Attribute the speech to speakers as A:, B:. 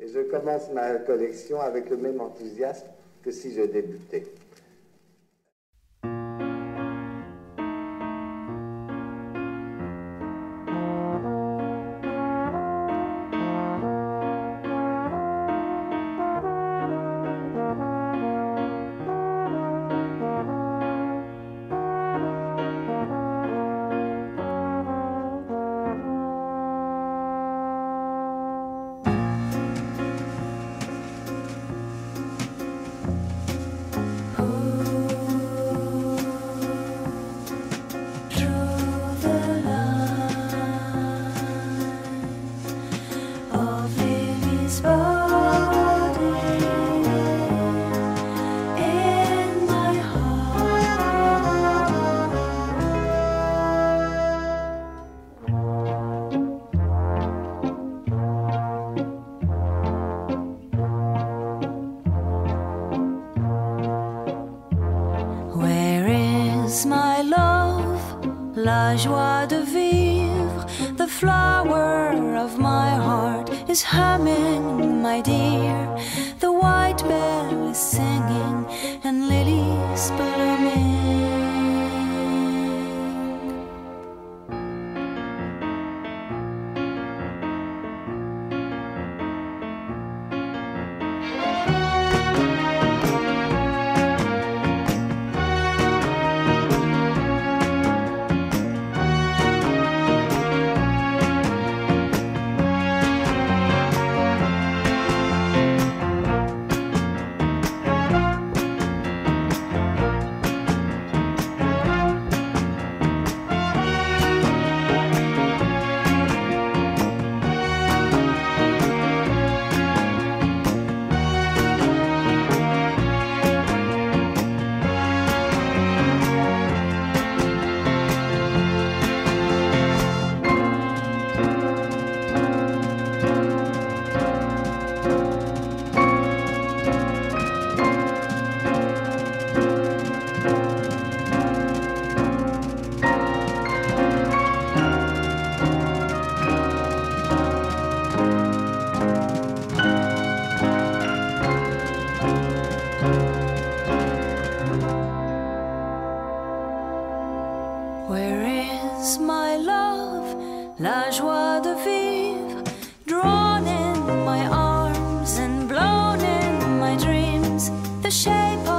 A: et je commence ma collection avec le même enthousiasme que si je débutais.
B: my love, la joie de vivre. The flower of my heart is humming, my dear. The white my love, la joie de vivre, drawn in my arms and blown in my dreams, the shape of